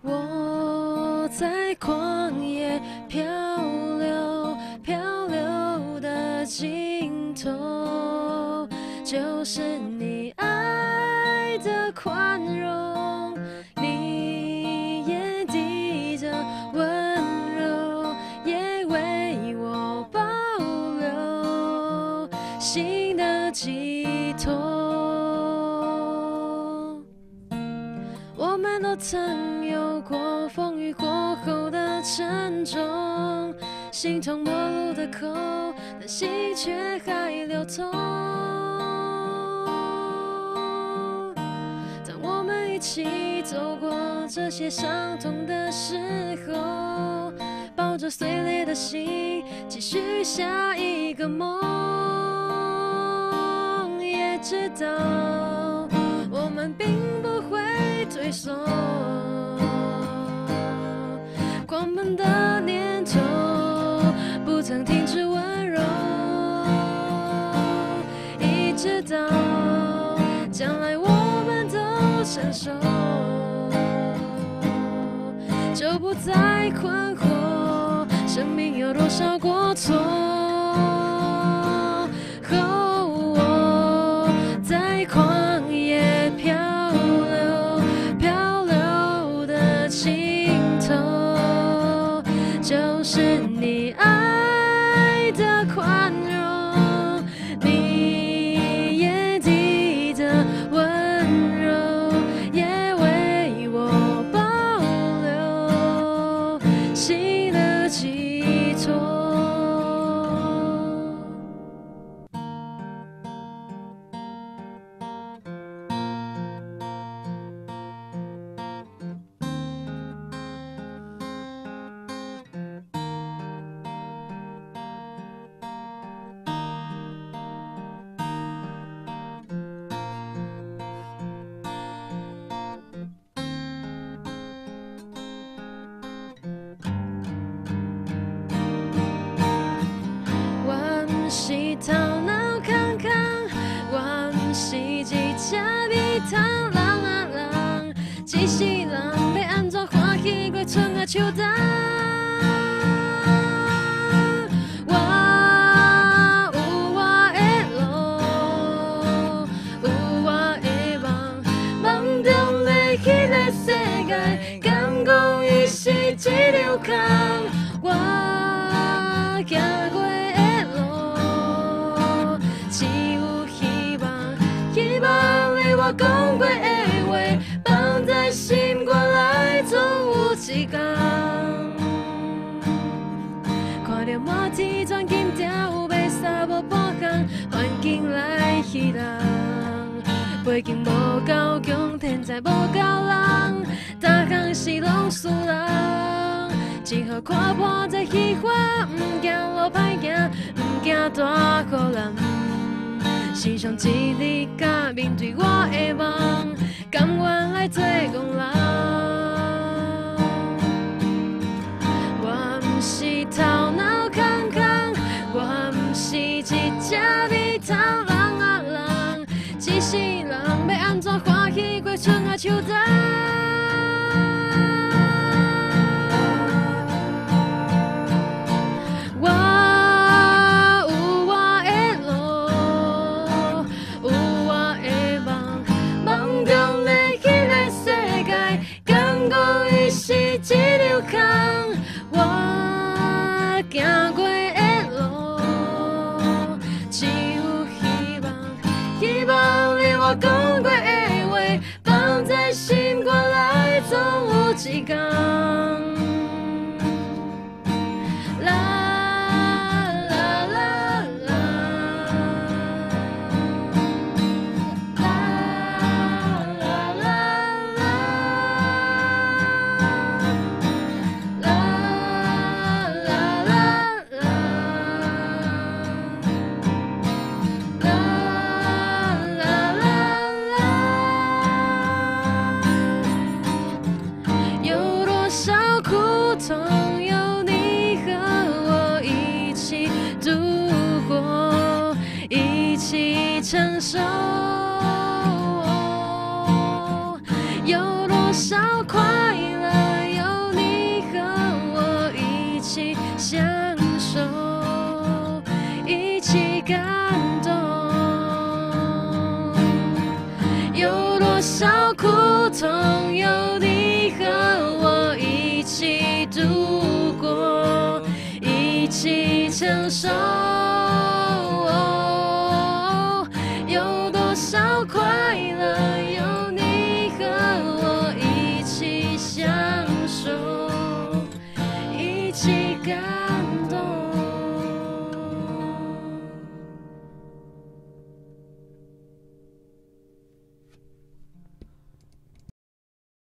我在旷野漂流，漂流的尽头就是你。我们都曾有过风雨过后的沉重，形同陌路的口，但心却还流通。当我们一起走过这些伤痛的时候，抱着碎裂的心，继续下一个梦，也知道我们并将来我们都成熟，就不再困惑，生命有多少过错。哦，我在旷野漂流，漂流的尽头，就是你爱头脑空空，我毋是一只米汤人啊人，一世人要安怎欢喜过春啊秋冬？环境来戏人。背景无够强，天才无够人，逐项是拢输人。只好看破这戏花，毋惊路歹行，毋惊大苦难。心上一日甲面对我的梦，甘愿来做憨人。我毋是头脑欢喜过春啊秋在？承受有多少快乐，有你和我一起享受，一起感动；有多少苦痛，有你和我一起度过，一起承受。around.